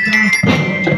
música.